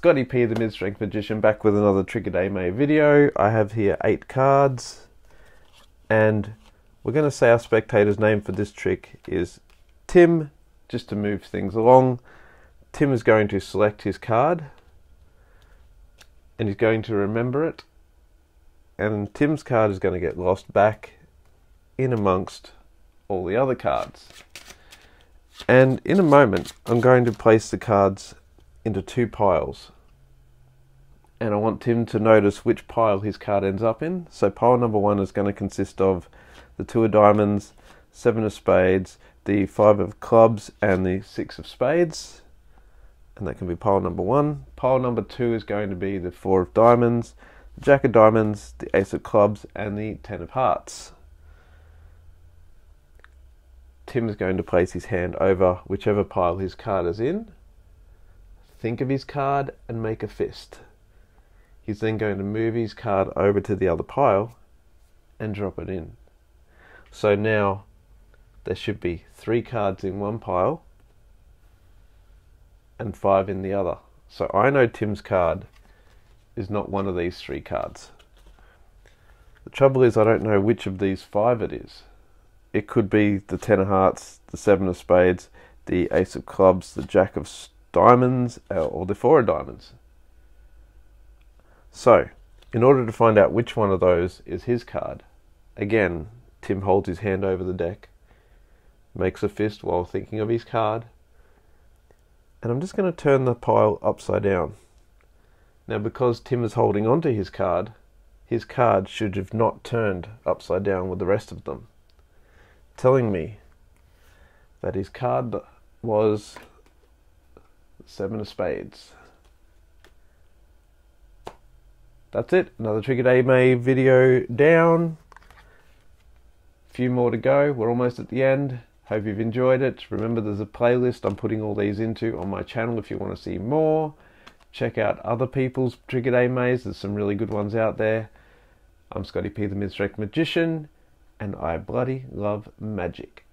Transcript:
Scotti P, the Mid Strength Magician, back with another Trick a Day May video. I have here eight cards, and we're going to say our spectator's name for this trick is Tim, just to move things along. Tim is going to select his card, and he's going to remember it, and Tim's card is going to get lost back in amongst all the other cards. And in a moment, I'm going to place the cards into two piles. And I want Tim to notice which pile his card ends up in. So pile number one is going to consist of the two of diamonds, seven of spades, the five of clubs, and the six of spades. And that can be pile number one. Pile number two is going to be the four of diamonds, the jack of diamonds, the ace of clubs, and the ten of hearts. Tim is going to place his hand over whichever pile his card is in think of his card and make a fist. He's then going to move his card over to the other pile and drop it in. So now there should be three cards in one pile and five in the other. So I know Tim's card is not one of these three cards. The trouble is I don't know which of these five it is. It could be the ten of hearts, the seven of spades, the ace of clubs, the jack of diamonds uh, or the four of diamonds. So, in order to find out which one of those is his card, again, Tim holds his hand over the deck, makes a fist while thinking of his card, and I'm just going to turn the pile upside down. Now, because Tim is holding onto his card, his card should have not turned upside down with the rest of them, telling me that his card was Seven of Spades. That's it. Another Day May video down. A few more to go. We're almost at the end. Hope you've enjoyed it. Remember, there's a playlist I'm putting all these into on my channel if you want to see more. Check out other people's Day Mays. There's some really good ones out there. I'm Scotti P, the Mid Strength Magician, and I bloody love magic.